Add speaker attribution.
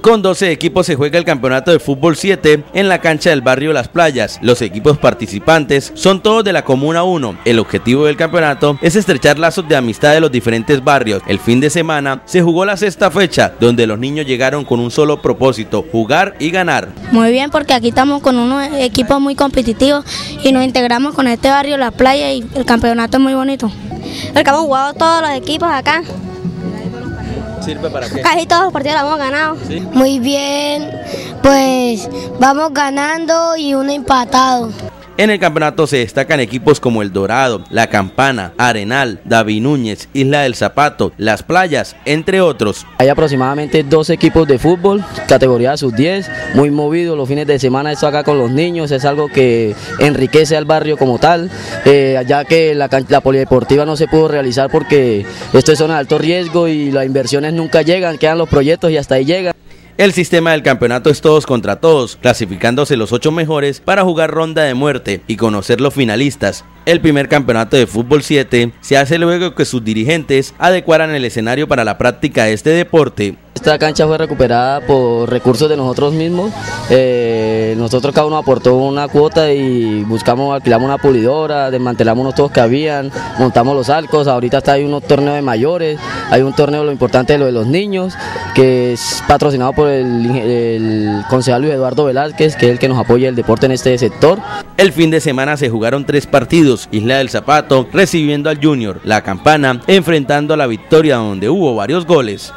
Speaker 1: Con 12 equipos se juega el campeonato de fútbol 7 en la cancha del barrio Las Playas. Los equipos participantes son todos de la Comuna 1. El objetivo del campeonato es estrechar lazos de amistad de los diferentes barrios. El fin de semana se jugó la sexta fecha, donde los niños llegaron con un solo propósito, jugar y ganar.
Speaker 2: Muy bien, porque aquí estamos con unos equipos muy competitivos y nos integramos con este barrio Las Playas y el campeonato es muy bonito. Porque hemos jugado todos los equipos acá.
Speaker 1: ¿Sirve para qué?
Speaker 2: Casi todos los partidos los hemos ganado.
Speaker 3: Muy bien, pues vamos ganando y uno empatado.
Speaker 1: En el campeonato se destacan equipos como El Dorado, La Campana, Arenal, David Núñez, Isla del Zapato, Las Playas, entre otros.
Speaker 4: Hay aproximadamente dos equipos de fútbol, categoría sub-10, muy movido los fines de semana esto acá con los niños, es algo que enriquece al barrio como tal, eh, ya que la, la polideportiva no se pudo realizar porque esto es zona de alto riesgo y las inversiones nunca llegan, quedan los proyectos y hasta ahí llegan.
Speaker 1: El sistema del campeonato es todos contra todos, clasificándose los ocho mejores para jugar ronda de muerte y conocer los finalistas. El primer campeonato de fútbol 7 se hace luego que sus dirigentes adecuaran el escenario para la práctica de este deporte.
Speaker 4: Esta cancha fue recuperada por recursos de nosotros mismos. Eh, nosotros cada uno aportó una cuota y buscamos, alquilamos una pulidora, desmantelamos unos todos que habían, montamos los arcos. Ahorita está hay unos torneos de mayores, hay un torneo lo importante de lo de los niños, que es patrocinado por el, concejal Luis Eduardo Velázquez, que es el que nos apoya el deporte en este sector.
Speaker 1: El fin de semana se jugaron tres partidos, Isla del Zapato recibiendo al Junior, La Campana enfrentando a la Victoria donde hubo varios goles.